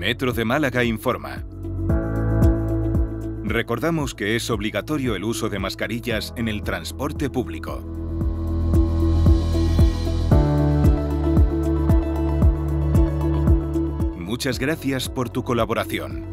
Metro de Málaga informa. Recordamos que es obligatorio el uso de mascarillas en el transporte público. Muchas gracias por tu colaboración.